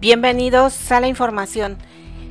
Bienvenidos a la información.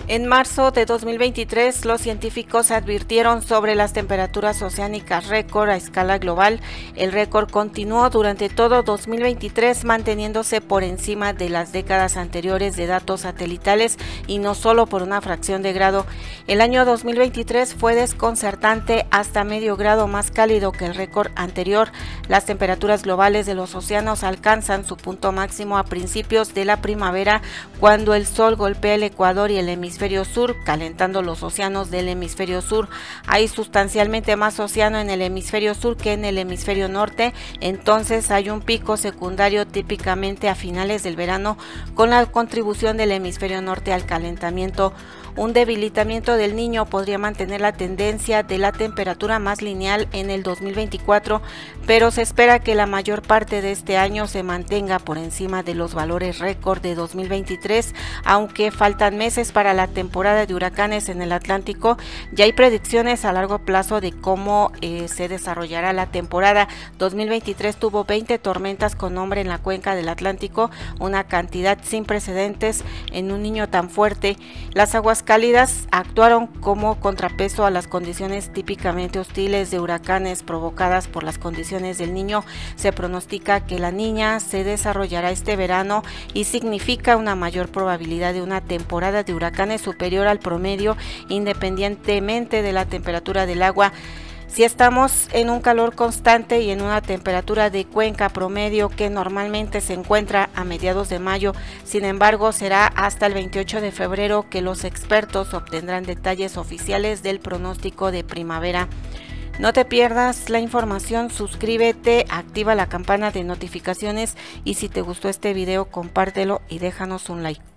En marzo de 2023, los científicos advirtieron sobre las temperaturas oceánicas récord a escala global. El récord continuó durante todo 2023, manteniéndose por encima de las décadas anteriores de datos satelitales y no solo por una fracción de grado. El año 2023 fue desconcertante hasta medio grado más cálido que el récord anterior. Las temperaturas globales de los océanos alcanzan su punto máximo a principios de la primavera, cuando el sol golpea el ecuador y el hemisferio hemisferio sur, calentando los océanos del hemisferio sur. Hay sustancialmente más océano en el hemisferio sur que en el hemisferio norte, entonces hay un pico secundario típicamente a finales del verano con la contribución del hemisferio norte al calentamiento un debilitamiento del niño podría mantener la tendencia de la temperatura más lineal en el 2024, pero se espera que la mayor parte de este año se mantenga por encima de los valores récord de 2023, aunque faltan meses para la temporada de huracanes en el Atlántico. Ya hay predicciones a largo plazo de cómo eh, se desarrollará la temporada. 2023 tuvo 20 tormentas con nombre en la cuenca del Atlántico, una cantidad sin precedentes en un niño tan fuerte. Las aguas cálidas actuaron como contrapeso a las condiciones típicamente hostiles de huracanes provocadas por las condiciones del niño. Se pronostica que la niña se desarrollará este verano y significa una mayor probabilidad de una temporada de huracanes superior al promedio independientemente de la temperatura del agua. Si estamos en un calor constante y en una temperatura de cuenca promedio que normalmente se encuentra a mediados de mayo, sin embargo será hasta el 28 de febrero que los expertos obtendrán detalles oficiales del pronóstico de primavera. No te pierdas la información, suscríbete, activa la campana de notificaciones y si te gustó este video compártelo y déjanos un like.